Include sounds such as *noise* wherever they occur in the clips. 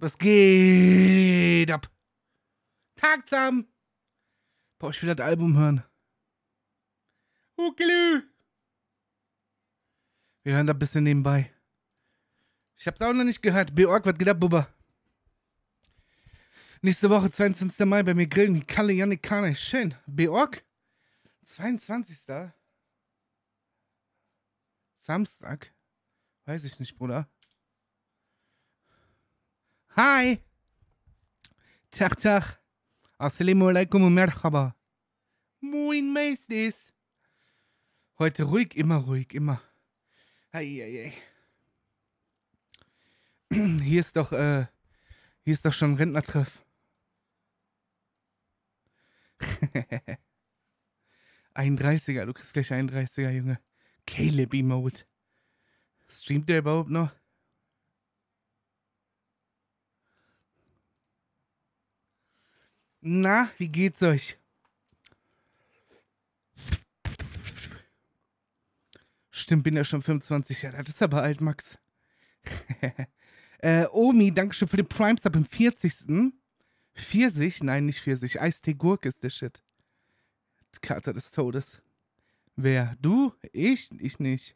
Was geht ab? Tag zusammen. Boah, ich will das Album hören. Hukelü. Wir hören da ein bisschen nebenbei. Ich hab's auch noch nicht gehört. Beorg, was geht ab, Bubba? Nächste Woche, 22. Mai, bei mir grillen. Kalle, Janik, Kane. Schön. Beorg? 22. Samstag? Weiß ich nicht, Bruder. Hi. Tag, Tag. Assalamu alaikum und merhaba. Moin, Meistis. Heute ruhig, immer ruhig, immer. Ei, ei, ei. Hier ist doch, äh, hier ist doch schon Rentnertreff. *laughs* 31er, du kriegst gleich 31er, Junge. Caleb Emote. Streamt der überhaupt noch? Na, wie geht's euch? Stimmt, bin ja schon 25. Ja, das ist aber alt, Max. *laughs* äh, Omi, Dankeschön für den Prime Sub im 40. Pfirsich? Nein, nicht Pfirsich. Eistee Gurke ist der Shit. Kater des Todes. Wer? Du? Ich? Ich nicht.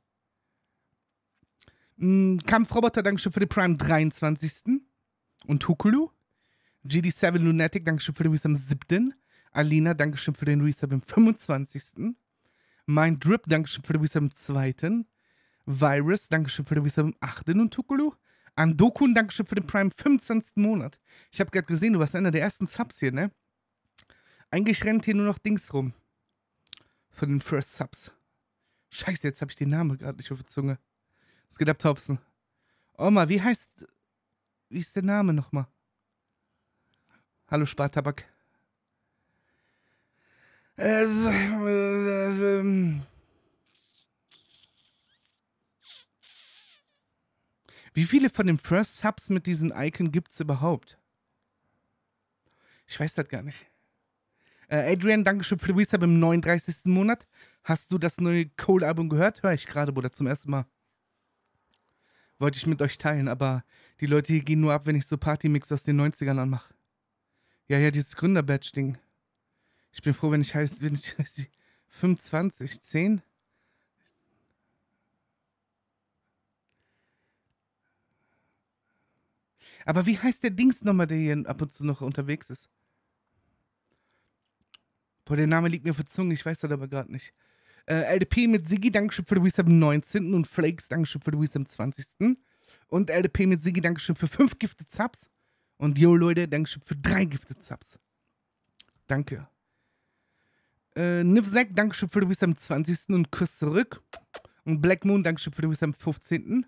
Mm, Kampfroboter, Dankeschön für den Prime 23. Und Hukulu? GD7 Lunatic, Dankeschön für den Resub am 7. Alina, Dankeschön für den Resub am 25. Mind Drip, Dankeschön für den Resub am 2. Virus, Dankeschön für den Resub am 8. Und Tukulu. Andokun, Dankeschön für den Prime 25. Monat. Ich habe gerade gesehen, du warst einer der ersten Subs hier, ne? Eigentlich rennt hier nur noch Dings rum. Von den First Subs. Scheiße, jetzt habe ich den Namen gerade nicht auf der Zunge. Was geht ab, Thompson? Oma, wie heißt. Wie ist der Name nochmal? Hallo Spartabak. Äh, äh, äh, Wie viele von den First Subs mit diesen Icon gibt es überhaupt? Ich weiß das gar nicht. Äh, Adrian, Dankeschön für den Resub im 39. Monat. Hast du das neue Cole-Album gehört? Hör ich gerade, Bruder, zum ersten Mal. Wollte ich mit euch teilen, aber die Leute hier gehen nur ab, wenn ich so Partymix aus den 90ern anmache. Ja, ja, dieses Gründer-Badge-Ding. Ich bin froh, wenn ich heiße, wenn ich heiße 25, 10. Aber wie heißt der Dings nochmal, der hier ab und zu noch unterwegs ist? Boah, der Name liegt mir für Zunge, ich weiß das aber gerade nicht. Äh, LDP mit Sigi, Dankeschön für Wisdom am 19. und Flakes, Dankeschön für Wisdom am 20. Und LDP mit Sigi, Dankeschön für 5 Gifted Subs. Und yo, Leute, Dankeschön für drei Gifted Subs. Danke. Äh, Nivzak, Dankeschön für du am 20. und Kuss zurück. Und Black Moon, Dankeschön für du am 15.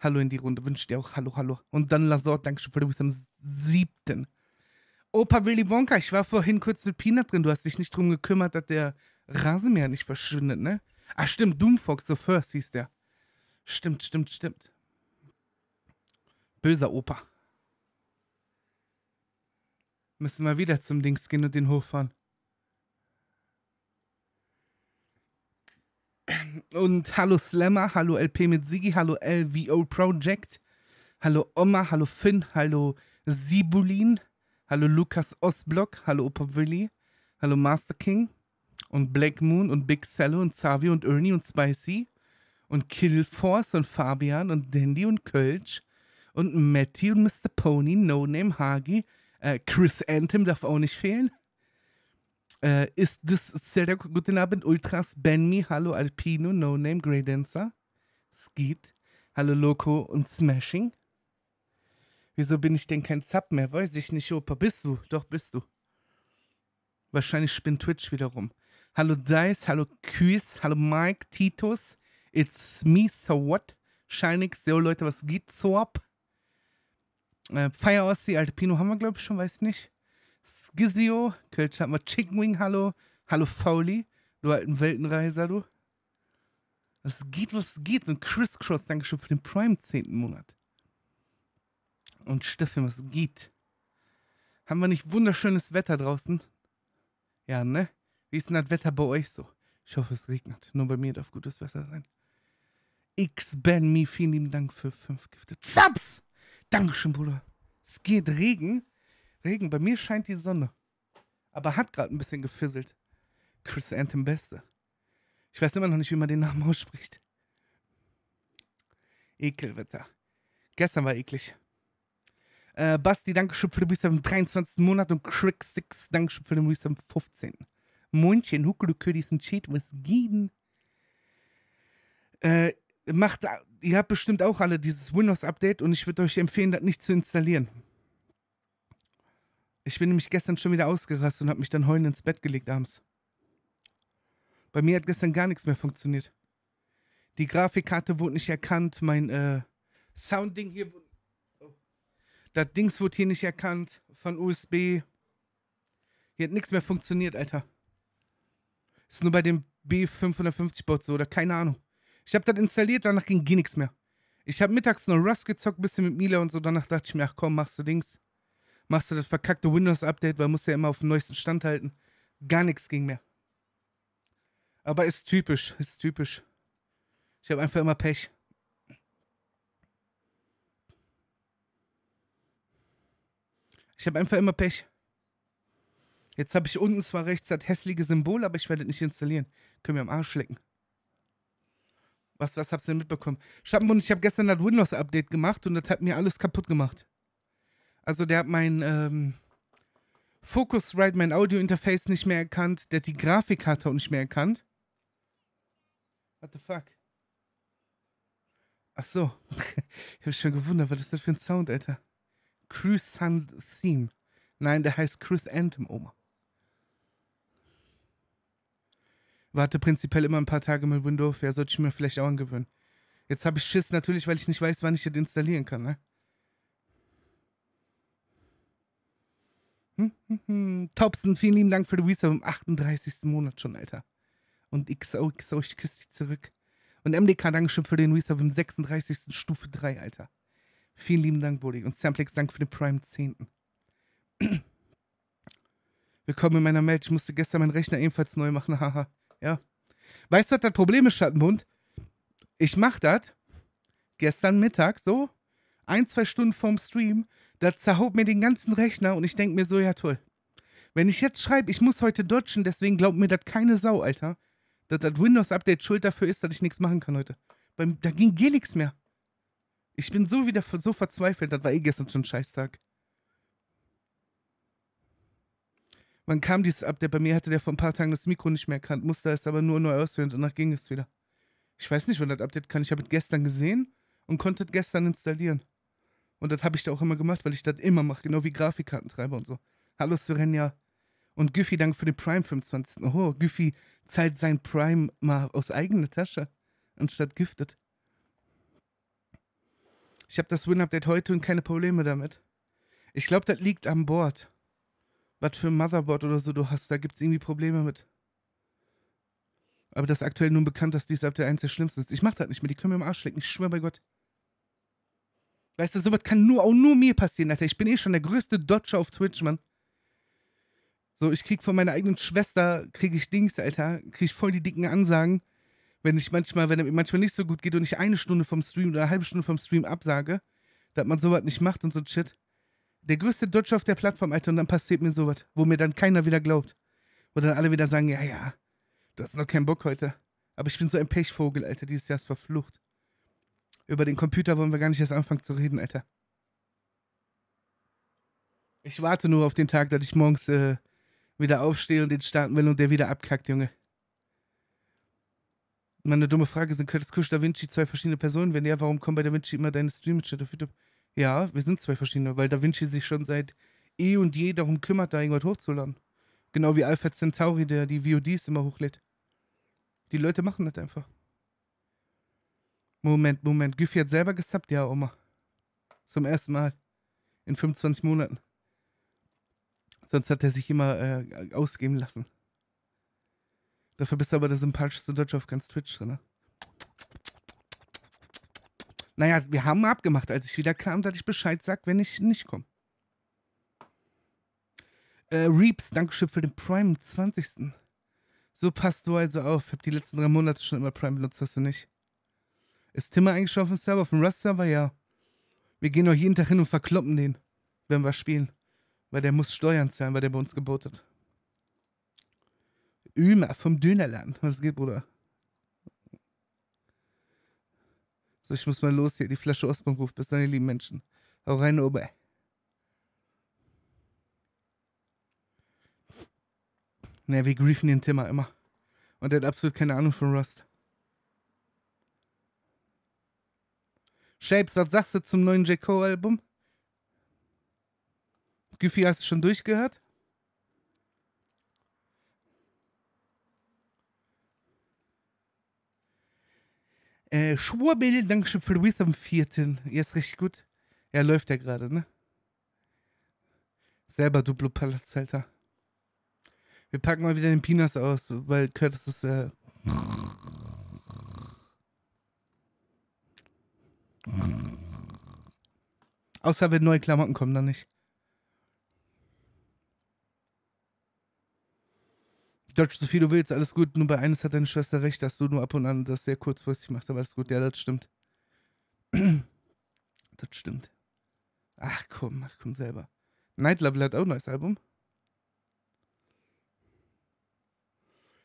Hallo in die Runde, wünsche dir auch Hallo, Hallo. Und dann Lazort, Dankeschön für du am 7. Opa Willy Wonka, ich war vorhin kurz mit Peanut drin. Du hast dich nicht drum gekümmert, dass der Rasenmäher nicht verschwindet, ne? Ach, stimmt, Doomfox, so first hieß der. Stimmt, stimmt, stimmt. Böser Opa. Müssen wir wieder zum Dings gehen und den hochfahren. Und hallo Slammer, hallo LP mit Sigi, hallo LVO Project, hallo Oma, hallo Finn, hallo Sibulin, hallo Lukas Osblock, hallo Opa Willi, hallo Master King und Black Moon und Big Cello und Xavi und Ernie und Spicy und Killforce und Fabian und Dandy und Kölsch und Matty und Mr. Pony, No Name Hagi, äh, Chris Anthem darf auch nicht fehlen. Äh, ist das sehr guten Abend, Ultras, Benmi, hallo Alpino, No Name, Grey Dancer, Skeet, hallo Loco und Smashing. Wieso bin ich denn kein Zap mehr? Weiß ich nicht, Opa. Bist du? Doch, bist du. Wahrscheinlich spinnt Twitch wieder rum. Hallo Dice, hallo Quiz, hallo Mike, Titus, it's me, so what? Shinix, so Leute, was geht so ab? Äh, Fire Ossi, Alpino haben wir, glaube ich, schon, weiß nicht. Skizio, Kölsch haben wir Chicken Wing, hallo. Hallo Fauli, du alten Weltenreiser, du. Was geht, was geht? Und Chris Cross, Dankeschön für den Prime 10. Monat. Und Steffen, was geht? Haben wir nicht wunderschönes Wetter draußen? Ja, ne? Wie ist denn das Wetter bei euch so? Ich hoffe, es regnet. Nur bei mir darf gutes Wetter sein. X Ben Me, vielen lieben Dank für fünf Gifte. Zaps! Dankeschön, Bruder. Es geht Regen. Regen, bei mir scheint die Sonne. Aber hat gerade ein bisschen gefisselt. Chris Anthem Beste. Ich weiß immer noch nicht, wie man den Namen ausspricht. Ekelwetter. Gestern war eklig. Äh, Basti, Dankeschön für den Resub im 23. Monat und Crick 6, Dankeschön für den Resub im 15. Moinchen, Huckelu Ködis und Cheat, was geht äh, macht, ihr habt bestimmt auch alle dieses Windows-Update und ich würde euch empfehlen, das nicht zu installieren. Ich bin nämlich gestern schon wieder ausgerastet und habe mich dann heulend ins Bett gelegt abends. Bei mir hat gestern gar nichts mehr funktioniert. Die Grafikkarte wurde nicht erkannt, mein äh, Soundding hier. Oh. Das Dings wurde hier nicht erkannt von USB. Hier hat nichts mehr funktioniert, Alter. Ist nur bei dem B550-Bot so oder keine Ahnung. Ich habe das installiert, danach ging, ging nichts mehr. Ich habe mittags noch Rust gezockt, bisschen mit Mila und so. Danach dachte ich mir, ach komm, machst du Dings. Machst du das verkackte Windows-Update, weil muss ja immer auf dem neuesten Stand halten. Gar nichts ging mehr. Aber ist typisch, ist typisch. Ich habe einfach immer Pech. Ich habe einfach immer Pech. Jetzt habe ich unten zwar rechts das hässliche Symbol, aber ich werde es nicht installieren. Können wir am Arsch lecken. Was, was ihr denn mitbekommen? Schattenbund, ich habe gestern das Windows-Update gemacht und das hat mir alles kaputt gemacht. Also der hat mein ähm, Focusrite, mein Audio-Interface nicht mehr erkannt. Der hat die Grafikkarte auch nicht mehr erkannt. What the fuck? Ach so. *laughs* ich habe schon gewundert, was ist das für ein Sound, Alter? Cruise Sun Theme. Nein, der heißt Cruise Anthem, Oma. Warte prinzipiell immer ein paar Tage mit Windows. Ja, sollte ich mir vielleicht auch angewöhnen. Jetzt habe ich Schiss natürlich, weil ich nicht weiß, wann ich das installieren kann, ne? *laughs* Hm, hm, hm. Topsten, vielen lieben Dank für die Resub im 38. Monat schon, Alter. Und XO, XO, ich küsse dich zurück. Und MDK, Dankeschön für den Resub im 36. Stufe 3, Alter. Vielen lieben Dank, Buddy. Und Samplex, danke für den Prime 10. *clears throat* Willkommen in meiner Welt. Ich musste gestern meinen Rechner ebenfalls neu machen, *laughs* haha. Ja. Weißt du, was das Problem ist, Schattenbund? Ich mach das gestern Mittag so, ein, zwei Stunden vorm Stream, da zerhaut mir den ganzen Rechner und ich denke mir so, ja toll. Wenn ich jetzt schreibe, ich muss heute dodgen, deswegen glaubt mir das keine Sau, Alter. Dass das Windows-Update schuld dafür ist, dass ich nichts machen kann heute. Da ging gar nichts mehr. Ich bin so wieder so verzweifelt, das war eh gestern schon ein Scheißtag. Wann kam dieses Update? Bei mir hatte der vor ein paar Tagen das Mikro nicht mehr erkannt, musste es aber nur neu auswählen und danach ging es wieder. Ich weiß nicht, wann das Update kann. Ich habe es gestern gesehen und konnte es gestern installieren. Und das habe ich da auch immer gemacht, weil ich das immer mache, genau wie Grafikkartentreiber und so. Hallo Syrenja. Und Güffi, danke für den Prime 25. Oh, Güffi zahlt sein Prime mal aus eigener Tasche, anstatt giftet. Ich habe das Win-Update heute und keine Probleme damit. Ich glaube, das liegt am Board was für ein Motherboard oder so du hast. Da gibt es irgendwie Probleme mit. Aber das ist aktuell nun bekannt, dass dies ab der eins der schlimmsten ist. Ich mach das nicht mehr, die können mir im Arsch lecken. Ich schwöre bei Gott. Weißt du, sowas kann nur auch nur mir passieren, Alter. Ich bin eh schon der größte Dodger auf Twitch, Mann. So, ich krieg von meiner eigenen Schwester, krieg ich Dings, Alter, krieg ich voll die dicken Ansagen, wenn ich manchmal, wenn es mir manchmal nicht so gut geht und ich eine Stunde vom Stream oder eine halbe Stunde vom Stream absage, dass man sowas nicht macht und so Shit der größte Deutsche auf der Plattform, Alter, und dann passiert mir sowas, wo mir dann keiner wieder glaubt. Wo dann alle wieder sagen, ja, ja, du hast noch keinen Bock heute. Aber ich bin so ein Pechvogel, Alter, dieses Jahr ist verflucht. Über den Computer wollen wir gar nicht erst anfangen zu reden, Alter. Ich warte nur auf den Tag, dass ich morgens äh, wieder aufstehe und den starten will und der wieder abkackt, Junge. Meine dumme Frage sind, Curtis Kusch, Da Vinci zwei verschiedene Personen? Wenn ja, warum kommen bei Da Vinci immer deine Stream-Chat auf YouTube? Ja, wir sind zwei verschiedene, weil Da Vinci sich schon seit eh und je darum kümmert, da irgendwas hochzuladen. Genau wie Alpha Centauri, der die VODs immer hochlädt. Die Leute machen das einfach. Moment, Moment. Giffy hat selber gesubbt? Ja, Oma. Zum ersten Mal. In 25 Monaten. Sonst hat er sich immer äh, ausgeben lassen. Dafür bist du aber der sympathischste Deutsche auf ganz Twitch drin. Ne? Naja, wir haben abgemacht, als ich wieder kam, dass ich Bescheid sag, wenn ich nicht komme. Äh, Reeps, Dankeschön für den Prime 20. So passt du also auf. Hab die letzten drei Monate schon immer Prime benutzt, hast du nicht? Ist Timmer eigentlich schon auf dem Server? Auf dem Rust-Server? Ja. Wir gehen doch jeden Tag hin und verkloppen den. wenn wir spielen. Weil der muss Steuern zahlen, weil der bei uns gebotet. Ümer vom Dönerland. Was geht, Bruder? So, ich muss mal los hier. Die Flasche Ostbank ruft. Bis dann, ihr lieben Menschen. Hau rein, Ober. Ne, wir griefen den Timmer immer. Und er hat absolut keine Ahnung von Rust. Shapes, was sagst du zum neuen J. Cole-Album? Giffy, hast du schon durchgehört? Äh, Schwurbel, Dankeschön für Luis am 4. Ja, ist richtig gut. Ja, läuft ja gerade, ne? Selber Duplo Palaz, Alter. Wir packen mal wieder den Pinas aus, weil Curtis ist, äh. Außer wenn neue Klamotten kommen, dann nicht. Dodge, so viel du willst, alles gut. Nur bei eines hat deine Schwester recht, dass du nur ab und an das sehr kurzfristig machst, aber alles gut. Ja, das stimmt. *clears throat* das stimmt. Ach komm, ach komm selber. Night Level hat auch ein neues Album.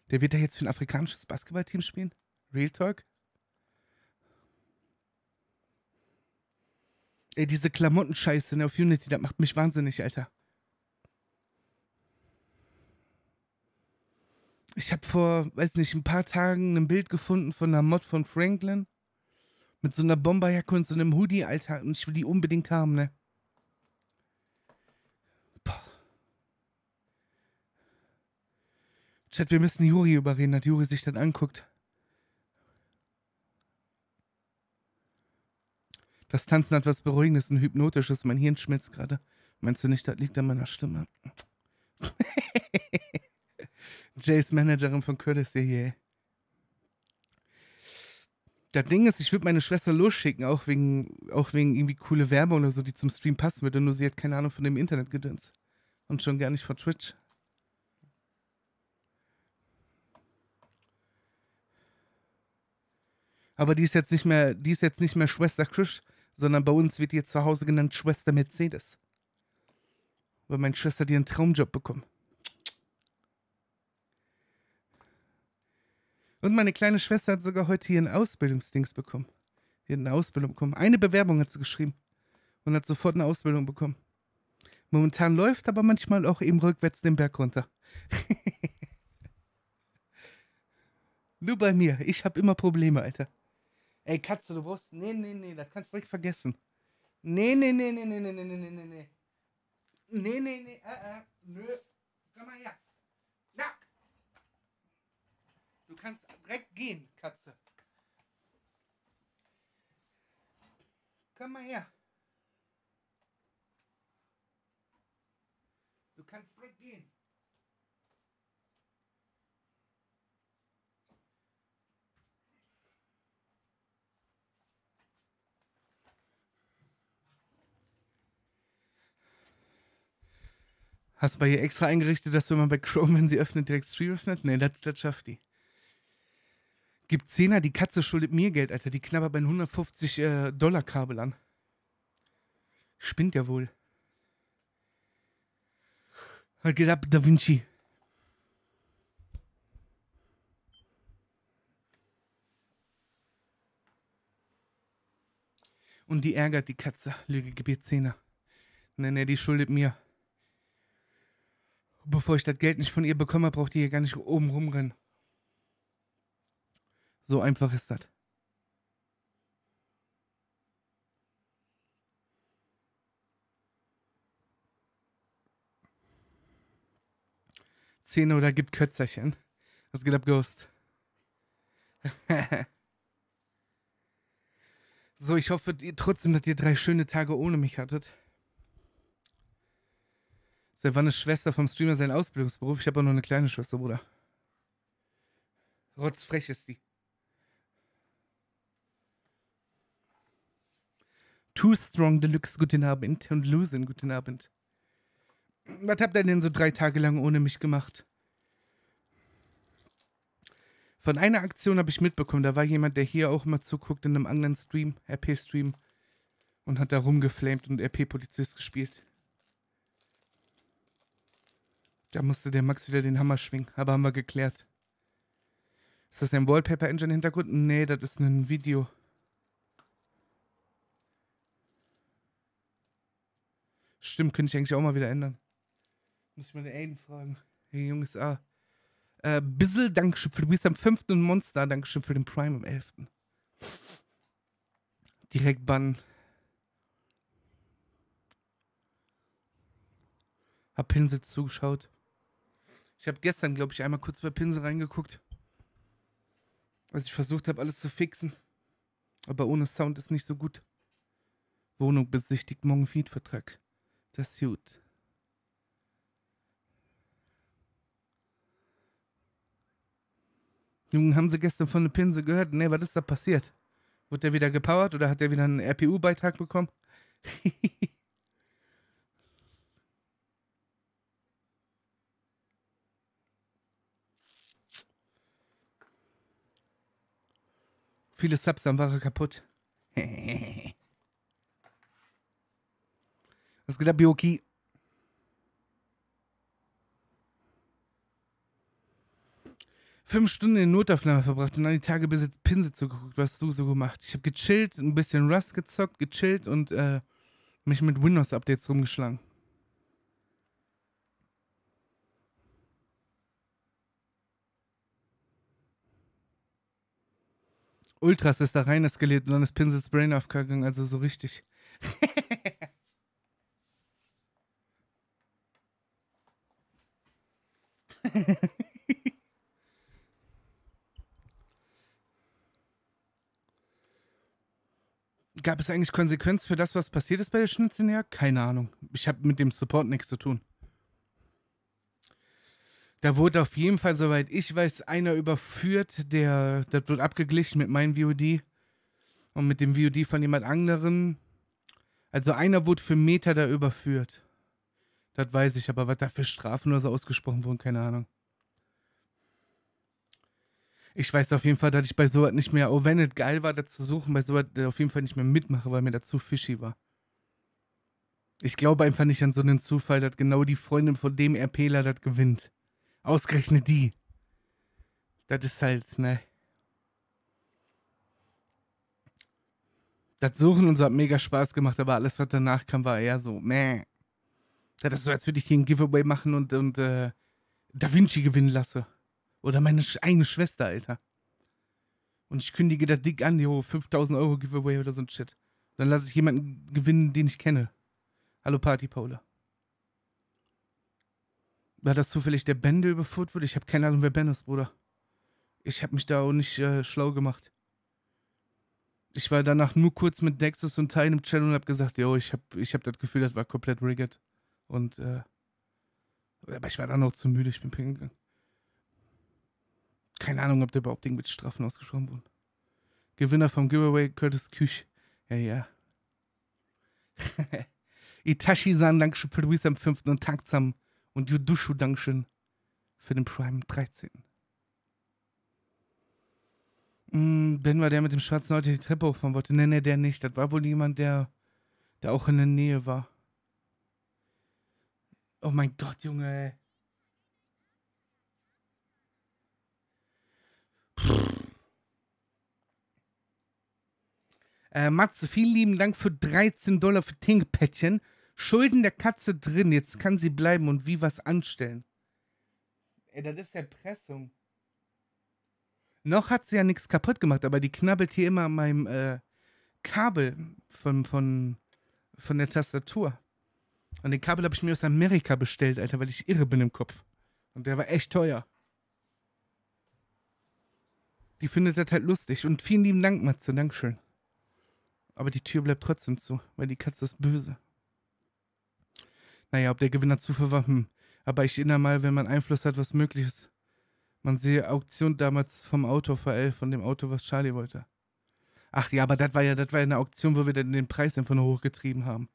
Der wird ja jetzt für ein afrikanisches Basketballteam spielen? Real Talk? Ey, diese Klamottenscheiße auf Unity, das macht mich wahnsinnig, Alter. Ich habe vor, weiß nicht, ein paar Tagen ein Bild gefunden von einer Mod von Franklin. Mit so einer Bomberjacke und so einem Hoodie, Alter. Und ich will die unbedingt haben, ne? Boah. Chat, wir müssen Juri überreden, dass Juri sich dann anguckt. Das Tanzen hat was Beruhigendes und Hypnotisches. Mein Hirn schmilzt gerade. Meinst du nicht, das liegt an meiner Stimme? *laughs* Jays Managerin von Curtis hier. Das Ding ist, ich würde meine Schwester losschicken, auch wegen, auch wegen irgendwie coole Werbung oder so, die zum Stream passen würde. Nur sie hat keine Ahnung von dem Internetgedöns. Und schon gar nicht von Twitch. Aber die ist jetzt nicht mehr, die ist jetzt nicht mehr Schwester Chris, sondern bei uns wird die jetzt zu Hause genannt Schwester Mercedes. Weil meine Schwester die einen Traumjob bekommen. Und meine kleine Schwester hat sogar heute hier ein Ausbildungsdings bekommen. Hat eine Ausbildung bekommen. Eine Bewerbung hat sie geschrieben. Und hat sofort eine Ausbildung bekommen. Momentan läuft aber manchmal auch eben rückwärts den Berg runter. *laughs* Nur bei mir. Ich habe immer Probleme, Alter. Ey, Katze, du brauchst. Nee, nee, nee, das kannst du direkt vergessen. Nee, nee, nee, nee, nee, nee, nee, nee, nee, nee. Nee, nee, nee, äh, äh, nö. Komm mal her. Ja. Du kannst direkt gehen, Katze. Komm mal her. Du kannst direkt gehen. Hast du bei ihr extra eingerichtet, dass du immer bei Chrome, wenn sie öffnet, direkt Stream öffnet? Nee, das, das schafft die. Gibt Zehner, die Katze schuldet mir Geld, Alter. Die knabbert bei 150 äh, Dollar Kabel an. Spinnt ja wohl. Was geht ab, Da Vinci? Und die ärgert die Katze. Lüge, gib ihr Zehner. Nee, nee, die schuldet mir. Bevor ich das Geld nicht von ihr bekomme, braucht die hier gar nicht oben rumrennen. So einfach ist das. Zähne oder gibt Kötzerchen. Was geht ab, Ghost? *laughs* so, ich hoffe ihr, trotzdem, dass ihr drei schöne Tage ohne mich hattet. Seit wann ist Schwester vom Streamer sein Ausbildungsberuf? Ich habe auch noch eine kleine Schwester, Bruder. Rotzfrech ist die. Too Strong Deluxe, guten Abend. Und Lusen, guten Abend. Was habt ihr denn so drei Tage lang ohne mich gemacht? Von einer Aktion habe ich mitbekommen, da war jemand, der hier auch mal zuguckt in einem anderen Stream, RP-Stream, und hat da rumgeflamed und RP-Polizist gespielt. Da musste der Max wieder den Hammer schwingen, aber haben wir geklärt. Ist das ein Wallpaper Engine Hintergrund? Nee, das ist ein Video. Stimmt, könnte ich eigentlich auch mal wieder ändern. Muss ich mal den Aiden fragen. Hey, Jungs, ah. Äh, Bissel, Dankeschön für du bist am 5. und Monster, Dankeschön für den Prime am 11. Direkt bannen. Hab Pinsel zugeschaut. Ich habe gestern, glaube ich, einmal kurz bei Pinsel reingeguckt. Als ich versucht habe, alles zu fixen. Aber ohne Sound ist nicht so gut. Wohnung besichtigt, morgen Feed-Vertrag. Das ist gut. Nun haben sie gestern von der Pinsel gehört. Ne, was ist da passiert? Wurde der wieder gepowert oder hat der wieder einen RPU-Beitrag bekommen? *laughs* Viele Subs, dann war er kaputt. *laughs* Was geht ab, Bioki? Fünf Stunden in Notaufnahme verbracht und dann die Tage bis jetzt Pinsel zugeguckt. Was du so gemacht? Ich habe gechillt, ein bisschen Rust gezockt, gechillt und äh, mich mit Windows-Updates rumgeschlagen. Ultras ist da rein eskaliert und dann ist Pinsels Brain aufgegangen, also so richtig. *laughs* *laughs* Gab es eigentlich Konsequenz für das, was passiert ist bei der Schnitzeljagd? Keine Ahnung. Ich habe mit dem Support nichts zu tun. Da wurde auf jeden Fall, soweit ich weiß, einer überführt, der, das wird abgeglichen mit meinem VOD und mit dem VOD von jemand anderem. Also einer wurde für Meter da überführt. Das weiß ich, aber was da für Strafen oder so ausgesprochen wurden, keine Ahnung. Ich weiß auf jeden Fall, dass ich bei sowas nicht mehr, auch wenn es geil war, das zu suchen, bei sowas auf jeden Fall nicht mehr mitmache, weil mir das zu fishy war. Ich glaube einfach nicht an so einen Zufall, dass genau die Freundin von dem RPler das gewinnt. Ausgerechnet die. Das ist halt, ne. Das Suchen und so hat mega Spaß gemacht, aber alles, was danach kam, war eher so, meh. Das ist so, als würde ich hier ein Giveaway machen und, und äh, Da Vinci gewinnen lasse. Oder meine eigene Schwester, Alter. Und ich kündige da dick an, jo, 5000 Euro Giveaway oder so ein Shit. Dann lasse ich jemanden gewinnen, den ich kenne. Hallo Party Paula. War das zufällig der Ben, der überführt wurde? Ich habe keine Ahnung, wer Ben ist, Bruder. Ich habe mich da auch nicht äh, schlau gemacht. Ich war danach nur kurz mit Dexus und Ty im Channel und habe gesagt, yo, ich habe ich hab das Gefühl, das war komplett rigged. Und, äh, aber ich war dann auch zu müde, ich bin pinkeln gegangen. Keine Ahnung, ob da überhaupt irgendwelche Strafen ausgesprochen wurden. Gewinner vom Giveaway, Curtis Küch. Ja, ja. *laughs* Itachi-san, Dankeschön für Luis am 5. und Tagsam und Yudushu Dankeschön für den Prime 13. Mm, ben war der mit dem schwarzen Auto die Treppe hochfahren wollte. Nee, nee, der nicht. Das war wohl jemand, der, der auch in der Nähe war. Oh mein Gott, Junge. Äh, Matze, vielen lieben Dank für 13 Dollar für Tinkpäckchen. Schulden der Katze drin, jetzt kann sie bleiben und wie was anstellen. Ey, das ist Erpressung. Noch hat sie ja nichts kaputt gemacht, aber die knabbelt hier immer an meinem äh, Kabel von, von, von der Tastatur. Und den Kabel habe ich mir aus Amerika bestellt, Alter, weil ich irre bin im Kopf. Und der war echt teuer. Die findet das halt lustig. Und vielen lieben Dank, Matze. Dankeschön. Aber die Tür bleibt trotzdem zu, weil die Katze ist böse. Naja, ob der Gewinner Zufall war, hm. Aber ich erinnere mal, wenn man Einfluss hat, was möglich ist. Man sehe Auktion damals vom Auto VL, von dem Auto, was Charlie wollte. Ach ja, aber das war ja, das war ja eine Auktion, wo wir dann den Preis einfach nur hochgetrieben haben.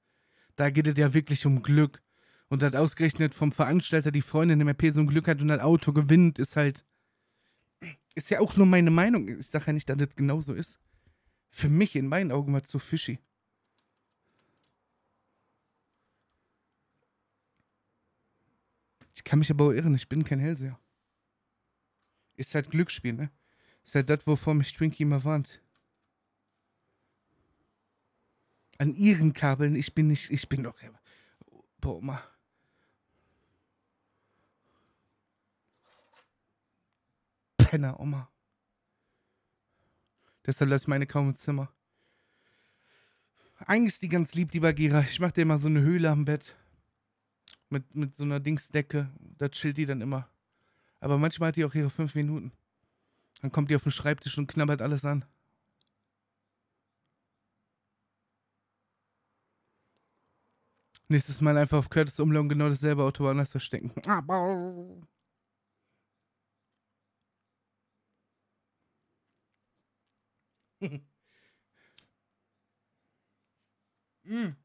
Da geht es ja wirklich um Glück. Und das ausgerechnet vom Veranstalter die Freundin im RP so ein Glück hat und das Auto gewinnt, ist halt. Ist ja auch nur meine Meinung. Ich sage ja nicht, dass das genauso ist. Für mich in meinen Augen war es zu fishy. Ich kann mich aber auch irren, ich bin kein Hellseher. Ist halt Glücksspiel, ne? Ist halt das, wovor mich Twinkie immer warnt. An ihren Kabeln, ich bin nicht, ich bin doch. Boah, Oma. Penner, Oma. Deshalb lasse ich meine kaum im Zimmer. Eigentlich ist die ganz lieb, die Bagheera. Ich mache dir immer so eine Höhle am Bett. Mit, mit so einer Dingsdecke. Da chillt die dann immer. Aber manchmal hat die auch ihre fünf Minuten. Dann kommt die auf den Schreibtisch und knabbert alles an. Nächstes Mal einfach auf Curtis umlaufen, genau dasselbe Auto woanders verstecken. *laughs* mm.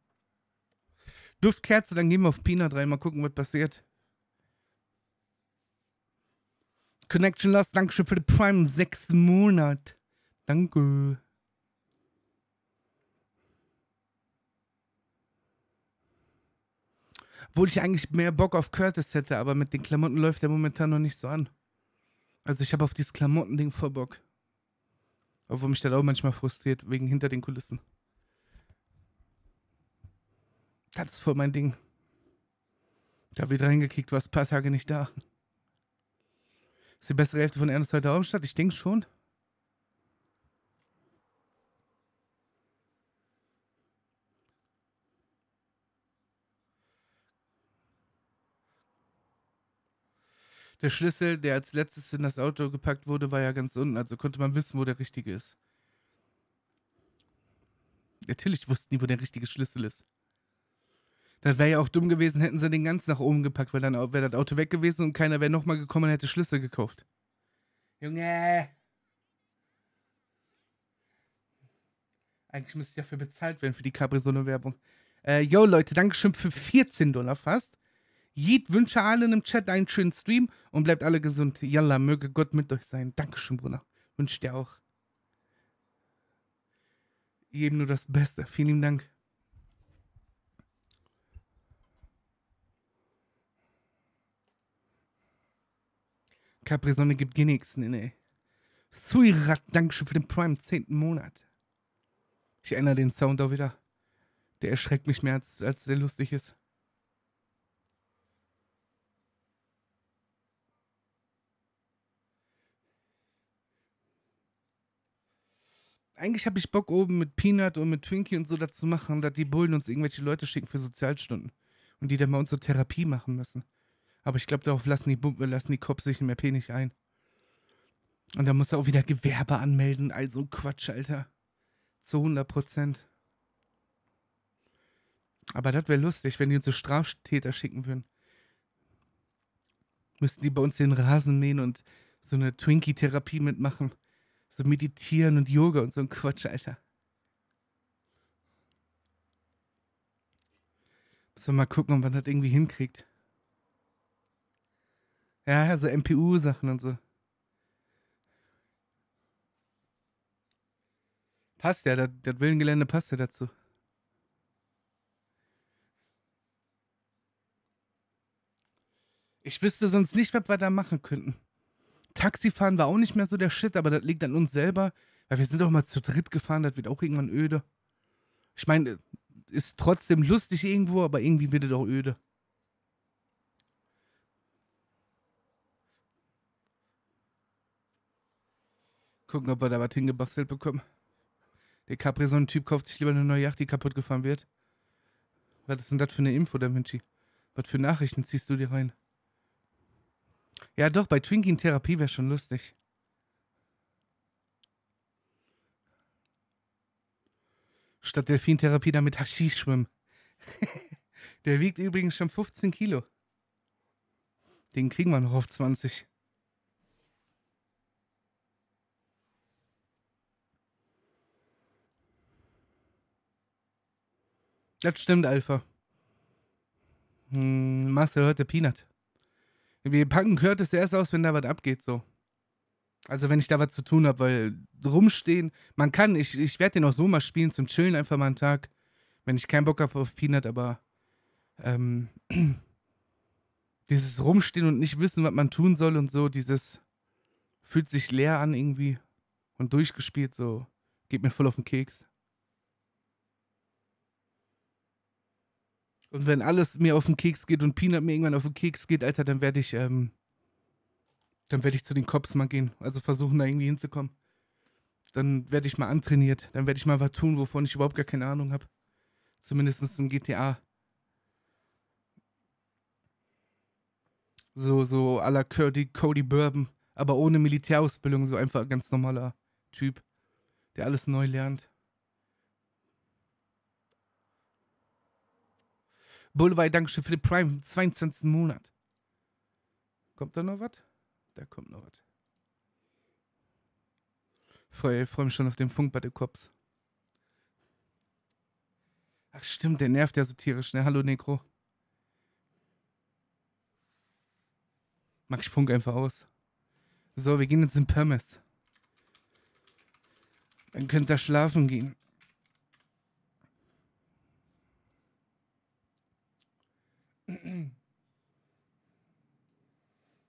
Duftkerze, dann gehen wir auf Peanut rein, mal gucken, was passiert. Connection Lost, Dankeschön für den Prime, sechsten Monat. Danke. Obwohl ich eigentlich mehr Bock auf Curtis hätte, aber mit den Klamotten läuft er momentan noch nicht so an. Also ich habe auf dieses Klamottending voll Bock. Obwohl mich das auch manchmal frustriert, wegen hinter den Kulissen. Das ist voll mein Ding. Da wird reingekickt, war ein paar Tage nicht da. Ist die bessere Hälfte von Ernst heute Raumstadt? Ich denke schon. Der Schlüssel, der als letztes in das Auto gepackt wurde, war ja ganz unten, also konnte man wissen, wo der richtige ist. Natürlich wussten die, wo der richtige Schlüssel ist. Das wäre ja auch dumm gewesen, hätten sie den ganz nach oben gepackt, weil dann wäre das Auto weg gewesen und keiner wäre nochmal gekommen und hätte Schlüssel gekauft. Junge! Eigentlich müsste ich dafür bezahlt werden für die Capri-Sonne-Werbung. Äh, yo, Leute, Dankeschön für 14 Dollar fast. Jed wünsche allen im Chat einen schönen Stream und bleibt alle gesund. Yalla, möge Gott mit euch sein. Dankeschön, Bruder. Wünsche dir auch. Jedem nur das Beste. Vielen Dank. Capri-Sonne gibt dir nichts, nee, nee. Suirat, Dankeschön für den Prime, 10. Monat. Ich ändere den Sound auch wieder. Der erschreckt mich mehr, als, als der lustig ist. Eigentlich habe ich Bock oben mit Peanut und mit Twinkie und so dazu machen, dass die Bullen uns irgendwelche Leute schicken für Sozialstunden. Und die dann bei uns so Therapie machen müssen. Aber ich glaube, darauf lassen die, lassen die Cops sich im RP nicht ein. Und da muss er auch wieder Gewerbe anmelden. Also Quatsch, Alter. Zu 100 Prozent. Aber das wäre lustig, wenn die uns so Straftäter schicken würden. Müssten die bei uns den Rasen mähen und so eine Twinkie-Therapie mitmachen. So meditieren und Yoga und so ein Quatsch, Alter. Müssen wir mal gucken, ob man das irgendwie hinkriegt. Ja, so MPU-Sachen und so. Passt ja, das, das Villengelände passt ja dazu. Ich wüsste sonst nicht, was wir da machen könnten. Taxifahren war auch nicht mehr so der Shit, aber das liegt an uns selber. Weil wir sind doch mal zu dritt gefahren, das wird auch irgendwann öde. Ich meine, ist trotzdem lustig irgendwo, aber irgendwie wird es auch öde. Gucken, ob wir da was hingebastelt bekommen. Der Capri-Typ kauft sich lieber eine neue Yacht, die kaputt gefahren wird. Was ist denn das für eine Info, Da Vinci? Was für Nachrichten ziehst du dir rein? Ja, doch, bei Twinkie in Therapie wäre schon lustig. Statt Delfintherapie damit Haschisch schwimmen. *laughs* Der wiegt übrigens schon 15 Kilo. Den kriegen wir noch auf 20. Das stimmt, Alpha. Hm, Marcel heute Peanut. Wir packen Curtis erst aus, wenn da was abgeht, so. Also wenn ich da was zu tun habe, weil rumstehen, man kann, ich, ich werde den auch so mal spielen, zum Chillen einfach mal einen Tag, wenn ich keinen Bock habe auf Peanut, aber ähm, *clears throat* dieses Rumstehen und nicht wissen, was man tun soll und so, dieses fühlt sich leer an irgendwie und durchgespielt, so geht mir voll auf den Keks. Und wenn alles mir auf den Keks geht und Peanut mir irgendwann auf den Keks geht, Alter, dann werde ich, ähm, dann werde ich zu den Cops mal gehen. Also versuchen, da irgendwie hinzukommen. Dann werde ich mal antrainiert. Dann werde ich mal was tun, wovon ich überhaupt gar keine Ahnung habe. Zumindest in GTA. So, so à la Cody, Cody Bourbon, aber ohne Militärausbildung, so einfach ein ganz normaler Typ, der alles neu lernt. Boulevard, Dankeschön für den Prime, 22. Monat. Kommt da noch was? Da kommt noch was. Freue freu mich schon auf den Funk bei den Cops. Ach stimmt, der nervt ja so tierisch, ne? Hallo Necro. Mach ich Funk einfach aus. So, wir gehen jetzt in Pommes. Dann könnt ihr schlafen gehen.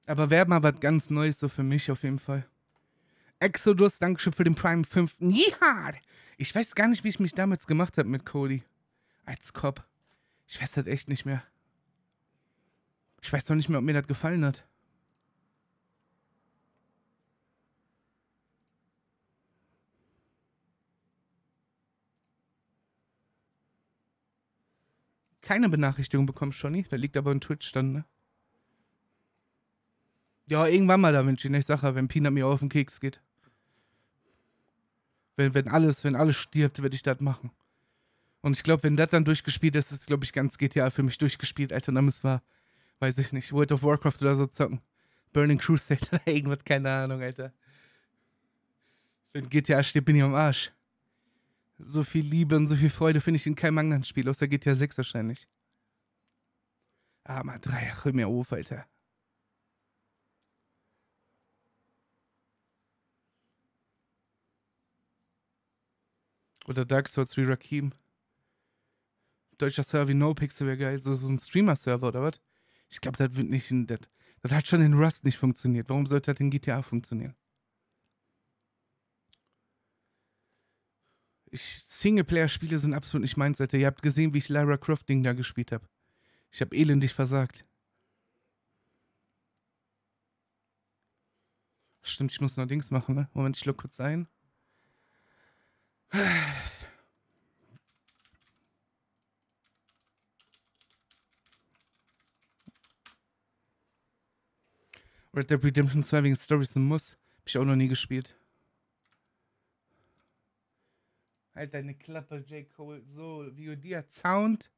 Aber wäre mal was ganz Neues so für mich auf jeden Fall. Exodus, Dankeschön für den Prime 5. Ja! Ich weiß gar nicht, wie ich mich damals gemacht habe mit Cody. Als Cop. Ich weiß das echt nicht mehr. Ich weiß doch nicht mehr, ob mir das gefallen hat. Keine Benachrichtigung bekommen, Johnny. Da liegt aber ein Twitch dann, ne? Ja, irgendwann mal, Da Vinci. Ne? Ich sag ja, wenn Peanut mir auf den Keks geht. Wenn, wenn alles, wenn alles stirbt, werde ich das machen. Und ich glaube, wenn das dann durchgespielt ist, ist, glaube ich, ganz GTA für mich durchgespielt, Alter. Dann müssen wir, weiß ich nicht, World of Warcraft oder so zocken. Burning Crusade *laughs* oder irgendwas, keine Ahnung, Alter. Wenn GTA steht, bin ich am Arsch. So viel Liebe und so viel Freude finde ich in keinem anderen Spiel, außer GTA 6 wahrscheinlich. Ah, mal drei, hör mir auf, Alter. Oder Dark Souls wie Rakim. Deutscher Server wie NoPixel wäre geil. So, so ein Streamer-Server oder was? Ich glaube, das wird nicht in. Das hat schon in Rust nicht funktioniert. Warum sollte das in GTA funktionieren? Singleplayer-Spiele sind absolut nicht meins, Alter. Ihr habt gesehen, wie ich Lara Croft-Ding da gespielt habe. Ich habe elendig versagt. Stimmt, ich muss noch Dings machen, ne? Moment, ich log kurz ein. Red Dead Redemption 2 wegen Stories und Muss. Hab ich auch noch nie gespielt. Halt deine Klappe, J. Cole. So, Viodia Sound.